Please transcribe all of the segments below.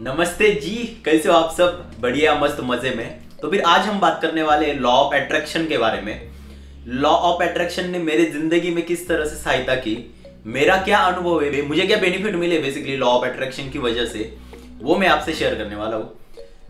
नमस्ते जी, कैसे हो आप सब? बढ़िया, मस्त मज़े में। तो फिर आज हम बात करने वाले लॉ ऑफ़ अट्रैक्शन के बारे में। लॉ ऑफ़ अट्रैक्शन ने मेरे ज़िंदगी में किस तरह से सहायता की? मेरा क्या अनुभव है? मुझे क्या बेनिफिट मिले बेसिकली लॉ ऑफ़ अट्रैक्शन की वजह से? वो मैं आपसे शेयर करने वाला हूँ।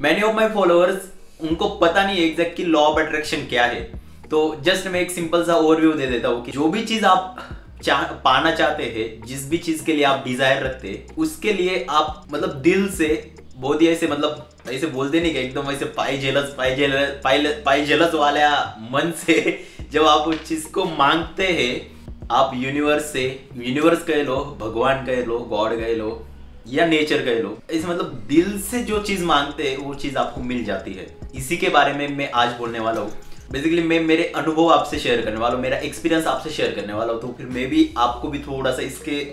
मैनी ऑफ़ माई फॉलोअर्स उनको पता नहीं एग्जैक्ट कि लॉ ऑफ़ अट्रैक्शन क्या है। तो जस्ट मैं एक सिंपल सा ओवरव्यू दे देता हूँ कि जो भी चीज़ आप चाह, पाना चाहते हैं, जिस भी चीज़ के लिए आप डिज़ायर रखते हैं, उसके लिए आप मतलब दिल से बहुत ही ऐसे मतलब ऐसे बोलते नहीं कि एकदम ऐसे पाई जेलस पाई जेलस पाई पाई जेलस वाला मन से जब आप उस चीज़ को मांगते हैं, आप यूनिवर्स से यूनिवर्स कह लो, भगवान कह लो गॉड कह लो, या नेचर कह लो ऐसे मतलब दिल से जो चीज़ मांगते हैं, वो चीज़ आपको मिल जाती है। इसी के बारे में मैं आज बोलने वाला हूँ। बेसिकली मैं मेरे अनुभव आपसे शेयर करने वाला हूँ, मेरा एक्सपीरियंस आपसे शेयर करने वाला हूँ तो फिर मैं भी आपको भी थोड़ा सा इसके,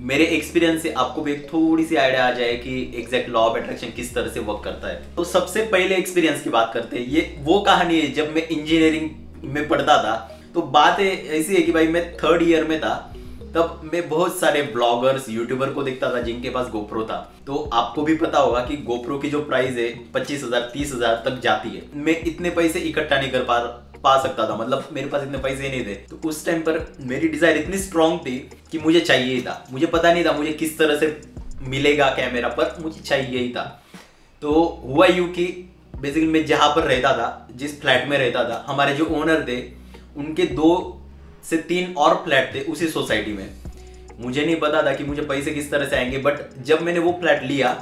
मेरे एक्सपीरियंस से आपको भी एक थोड़ी सी आइडिया आ जाए कि एग्जैक्ट लॉ ऑफ़ अट्रैक्शन किस तरह से वर्क करता है। तो सबसे पहले एक्सपीरियंस की बात करते हैं, ये वो कहानी है जब मैं इंजीनियरिंग में पढ़ता था तो बात ऐसी है कि भाई मैं थर्ड ईयर में था तब मैं बहुत सारे ब्लॉगर्स यूट्यूबर को देखता था, जिनके पास गोप्रो था। तो आपको भी पता होगा कि गोप्रो की जो प्राइस है, पच्चीस हज़ार, तीस हज़ार तक जाती है। मैं इतने पैसे इकट्ठा नहीं कर पा पा सकता था। मतलब मेरे पास इतने पैसे नहीं थे। तो उस टाइम पर मेरी डिज़ायर इतनी स्ट्रांग थी कि मुझे चाहिए ही था। मुझे पता नहीं था मुझे किस तरह से मिलेगा कैमरा पर। मुझे चाहिए ही था। तो हुआ यू कि बेसिकली मैं जहाँ पर रहता था, जिस फ्लैट में रहता था, हमारे जो ओनर थे, उनके दो से तीन और फ्लैट थे उसी सोसाइटी में। मुझे नहीं पता था कि मुझे पैसे किस तरह से आएँगे बट जब मैंने वो फ्लैट लिया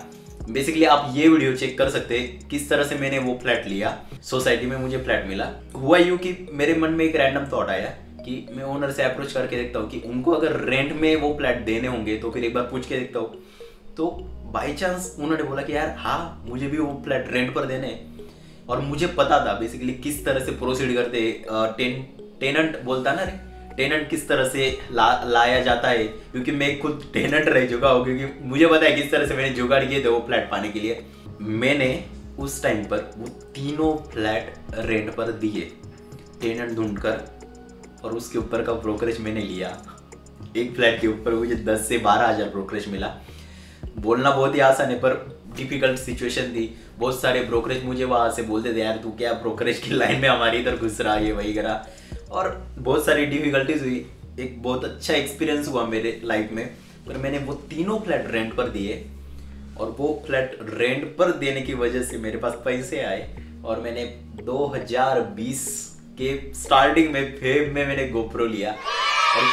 बेसिकली आप ये वीडियो चेक कर सकते हैं किस तरह से मैंने वो फ्लैट लिया। सोसाइटी में मुझे फ्लैट मिला। हुआ यूँ कि मेरे मन में एक रैंडम थॉट आया कि मैं ओनर से अप्रोच करके देखता हूँ कि उनको अगर रेंट में वो फ्लैट देने होंगे तो फिर एक बार पूछ के देखता हूँ। तो बाई चांस उन्होंने बोला कि यार हाँ मुझे भी वो फ्लैट रेंट पर देने और मुझे पता था बेसिकली किस तरह से प्रोसीड करते टेन टेनेंट बोलता ना रे टेनेंट किस तरह से ला, लाया जाता है? क्योंकि मैं खुद टेनेंट रह चुका हूँ, क्योंकि मुझे पता है किस तरह से मैंने जुगाड़ किए थे वो फ्लैट पाने के लिए। मैंने उस टाइम पर वो तीनों फ्लैट रेंट पर दिए टेनेंट ढूंढकर, और उसके ऊपर का ब्रोकरेज मैंने लिया। एक फ्लैट के ऊपर मुझे दस से बारह हज़ार ब्रोकरेज मिला। बोलना बहुत ही आसान है, पर डिफ़िकल्ट सिचुएशन थी। बहुत सारे ब्रोकरेज मुझे वहाँ से बोलते थे, यार, तू क्या ब्रोकरेज की लाइन में हमारी इधर घुस रहा है वही करा। और बहुत सारी डिफिकल्टीज हुई। एक बहुत अच्छा एक्सपीरियंस हुआ मेरे लाइफ में। पर मैंने वो तीनों फ्लैट रेंट पर दिए और वो फ्लैट रेंट पर देने की वजह से मेरे पास पैसे आए और मैंने 2020 के स्टार्टिंग में फेब में मैंने गोप्रो लिया। और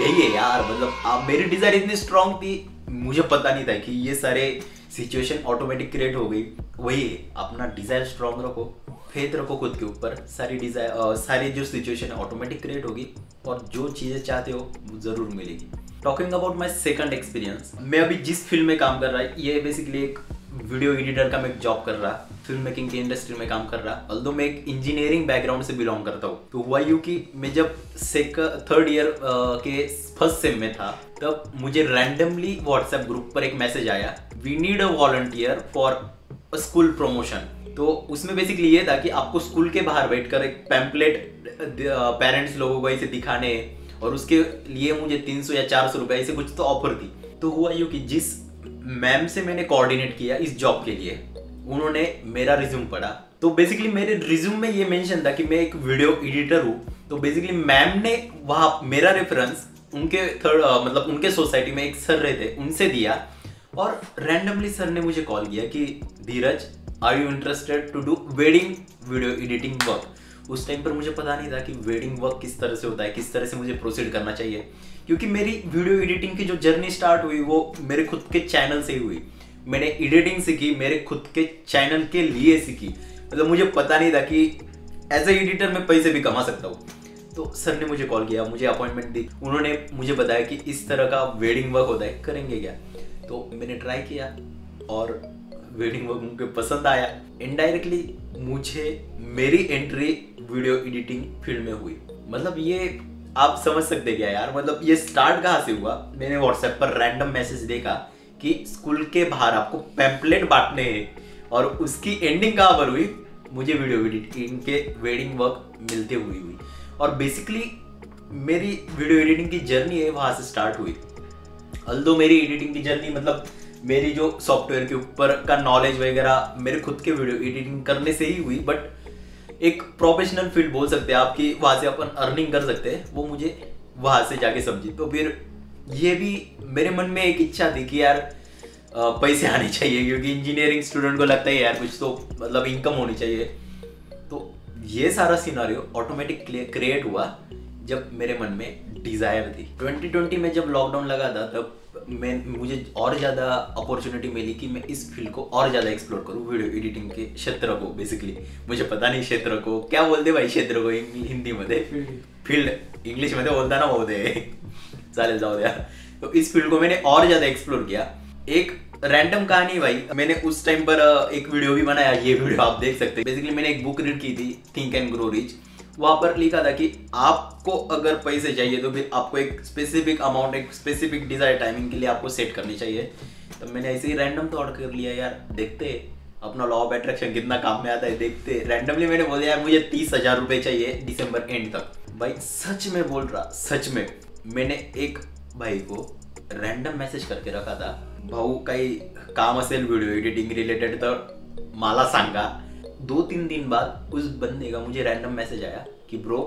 यही है यार मतलब आप मेरी डिज़ायर इतनी स्ट्रांग थी, मुझे पता नहीं था कि ये सारे सिचुएशन ऑटोमेटिक क्रिएट हो गई। वही अपना डिज़ायर स्ट्रांग रखो फेथ रखो खुद के ऊपर। सारी डिज़ायर सारी जो सिचुएशन है ऑटोमेटिक क्रिएट होगी और जो चीज़ें चाहते हो ज़रूर मिलेगी। Talking about my second experience मैं अभी जिस फ़ील्ड में काम कर रहा है, ये बेसिकली एक वीडियो एडिटर का मैं जॉब कर रहा फ़िल्म मेकिंग की इंडस्ट्री में काम कर रहा। ऑल्दो मैं एक इंजीनियरिंग बैकग्राउंड से बिलोंग करता हूँ तो हुआ यू कि मैं जब सेक थर्ड ईयर के फ़र्स्ट सेम में था, तब मुझे रैंडमली व्हाट्सएप ग्रुप पर एक मैसेज आया we need a volunteer for school promotion तो उसमें बेसिकली ये था कि आपको स्कूल के बाहर बैठकर एक पैम्पलेट पेरेंट्स लोगों को ऐसे दिखाने और उसके लिए मुझे तीन सौ या चार सौ रुपए ऐसे कुछ तो ऑफ़र थी। तो हुआ यूँ कि जिस मैम से मैंने कोऑर्डिनेट किया इस जॉब के लिए, उन्होंने मेरा रिज्यूम पढ़ा। तो बेसिकली मेरे रिज्यूम में ये मेंशन था कि मैं एक वीडियो एडिटर हूँ। तो बेसिकली मैम ने वहाँ मेरा रेफरेंस उनके थर्ड मतलब उनके सोसाइटी में एक सर रहे थे उनसे दिया। और रैंडमली सर ने मुझे कॉल किया कि, Dheeraj are you interested to do wedding video editing work उस टाइम पर मुझे पता नहीं था कि वेडिंग वर्क किस तरह से होता है, किस तरह से मुझे प्रोसीड करना चाहिए। क्योंकि मेरी वीडियो एडिटिंग की जो जर्नी स्टार्ट हुई, वो मेरे खुद के चैनल से ही हुई। मैंने एडिटिंग सीखी, मेरे खुद के चैनल के लिए सीखी। मतलब मुझे पता नहीं था कि एज ए एडिटर मैं पैसे भी कमा सकता हूँ। तो सर ने मुझे कॉल किया, मुझे अपॉइंटमेंट दी। उन्होंने मुझे बताया कि इस तरह का वेडिंग वर्क होता है, करेंगे क्या? तो मैंने ट्राई किया और वेडिंग वर्क मुझे पसंद आया। इनडायरेक्टली मुझे मेरी एंट्री वीडियो एडिटिंग फ़ील्ड में हुई। मतलब ये आप समझ सकते क्या यार? मतलब ये स्टार्ट कहाँ से हुआ? मैंने व्हाट्सएप पर रैंडम मैसेज देखा कि स्कूल के बाहर आपको पैम्पलेट बांटने हैं और उसकी एंडिंग कहाँ पर हुई? मुझे वीडियो एडिटिंग के वेडिंग वर्क मिलते हुई हुई। और बेसिकली मेरी वीडियो एडिटिंग की जर्नी है, वहाँ से स्टार्ट हुई। अल्दो मेरी एडिटिंग की जर्नी मतलब मेरी जो सॉफ्टवेयर के ऊपर का नॉलेज वगैरह मेरे खुद के वीडियो एडिटिंग करने से ही हुई बट एक प्रोफेशनल फ़ील्ड बोल सकते हैं आपकी वहाँ से अपन अर्निंग कर सकते हैं, वो मुझे वहाँ से जाके समझी। तो फिर ये भी मेरे मन में एक इच्छा थी कि यार पैसे आने चाहिए, क्योंकि इंजीनियरिंग स्टूडेंट को लगता है यार कुछ तो मतलब इनकम होनी चाहिए। तो ये सारा सिनारियो ऑटोमेटिक क्रिएट हुआ जब मेरे मन में डिज़ायर थी। 2020 में जब लॉकडाउन लगा था तब मैं मुझे और ज़्यादा अपॉर्चुनिटी मिली कि मैं इस फ़ील्ड को और ज़्यादा एक्सप्लोर करूँ वीडियो एडिटिंग के क्षेत्र को बेसिकली मुझे पता नहीं क्षेत्र को क्या बोलते भाई क्षेत्र को हिंदी मध्ये फ़ील्ड इंग्लिश मध्ये बोलता ना बोलते चालेल जाऊ द्या तो इस फ़ील्ड को मैंने और ज़्यादा एक्सप्लोर किया। एक रैंडम कहानी भाई मैंने उस टाइम पर एक वीडियो भी बनाया ये वीडियो आप देख सकते हैं। बेसिकली मैंने एक बुक रीड की थी थिंक एंड ग्रो रिच वहाँ पर लिखा था कि आपको अगर पैसे चाहिए तो फिर आपको एक स्पेसिफिक अमाउंट एक स्पेसिफिक डिज़ायर टाइमिंग के लिए आपको सेट करनी चाहिए। तो मैंने ऐसे ही रैंडम थॉट कर लिया, यार, देखते अपना लॉ ऑफ़ अट्रैक्शन कितना काम में आता है, देखते. रैंडमली मैंने बोला, यार, मुझे तीस हज़ार रुपये चाहिए दिसंबर एंड तक. भाई, सच में बोल रहा, सच में। मैंने एक भाई को रैंडम मैसेज करके रखा था, भाऊ, काही काम असेल व्हिडिओ एडिटिंग रिलेटेड तर, मला सांगा. दो तीन दिन बाद उस बंदे का मुझे रैंडम मैसेज आया कि bro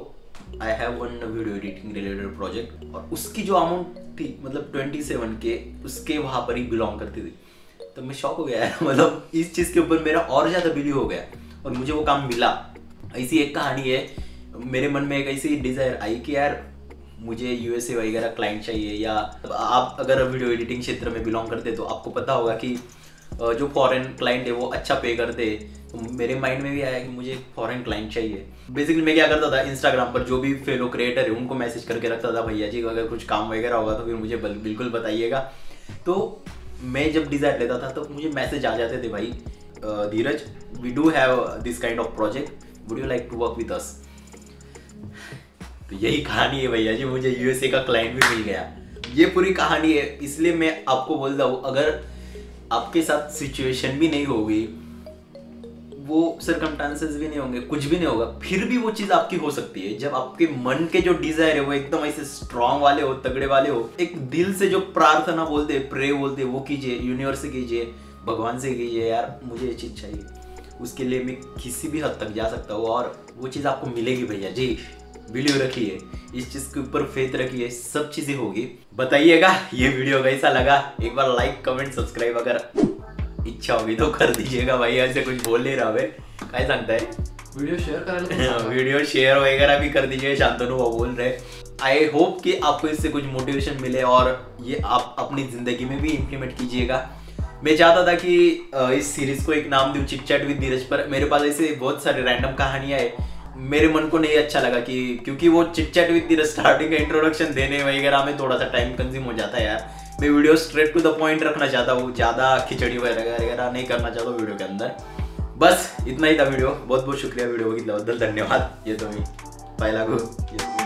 I have one video editing related project और उसकी जो अमाउंट थी मतलब ट्वेंटी सेवन के उसके वहाँ पर ही बिलोंग करती थी। तो मैं शॉक हो गया मतलब इस चीज़ के ऊपर मेरा और ज़्यादा बिलीव हो गया और मुझे वो काम मिला। ऐसी एक कहानी है, मेरे मन में एक ऐसी डिज़ायर आई कि यार, मुझे यूएसए वगैरह क्लाइंट चाहिए या आप अगर वीडियो एडिटिंग क्षेत्र में बिलोंग करते तो आपको पता होगा कि जो फॉरेन क्लाइंट है, वो अच्छा पे करते तो मेरे माइंड में भी आया कि मुझे फॉरेन क्लाइंट चाहिए। बेसिकली मैं क्या करता था इंस्टाग्राम पर जो भी फेलो क्रिएटर है, उनको मैसेज करके रखता था, भैया जी, अगर कुछ काम वगैरह होगा तो फिर मुझे बिल्कुल बताइएगा। तो मैं जब डिज़ाइन लेता था तो मुझे मैसेज आ जाते थे, भाई Dheeraj we do have this kind of project would you like to work with us तो यही कहानी है भैया जी, मुझे यूएसए का क्लाइंट भी मिल गया। ये पूरी कहानी है, इसलिए मैं आपको बोलता हूँ, अगर आपके साथ सिचुएशन भी नहीं होगी, वो सरकमटांसेस भी नहीं होंगे, कुछ भी नहीं होगा, फिर भी वो चीज़ आपकी हो सकती है। जब आपके मन के जो डिज़ायर है, वो एकदम ऐसे स्ट्रांग वाले हो, तगड़े वाले हो, एक दिल से जो प्रार्थना बोलते प्रे बोलते वो कीजिए यूनिवर्स से कीजिए, भगवान से कीजिए, यार, मुझे ये चीज़ चाहिए। उसके लिए मैं किसी भी हद तक जा सकता हूँ और वो चीज़ आपको मिलेगी भैया। जी। वीडियो रखिए इस चीज़ के ऊपर फेथ रखिए सब चीज़ें होगी। बताइएगा ये वीडियो कैसा लगा? एक बार लाइक कमेंट सब्सक्राइब अगर इच्छा होगी तो कर दीजिएगा भाई ऐसे कुछ बोल नहीं रहा है काय सांगता है? वीडियो शेयर कर वीडियो शेयर वगैरह भी कर दीजिए शांतनु वो बोल रहे आई होप कि आपको इससे कुछ मोटिवेशन मिले और ये आप अपनी ज़िंदगी में भी इम्प्लीमेंट कीजिएगा। मैं चाहता था कि इस सीरीज़ को एक नाम दूँ चिट चैट विद धीरज पर। मेरे पास ऐसे बहुत सारे रैंडम कहानियाँ है। मेरे मन को नहीं अच्छा लगा कि, क्योंकि वो चिट चैट विद स्टार्टिंग का इंट्रोडक्शन देने वगैरह में थोड़ा सा टाइम कंज्यूम हो जाता है यार। मैं video straight to the point रखना चाहता हूँ, ज़्यादा खिचड़ी वगैरह वगैरह नहीं करना चाहता वीडियो के अंदर। बस, इतना ही था वीडियो बहुत बहुत शुक्रिया वीडियो बघितल्याबद्दल धन्यवाद। ये तो मी गो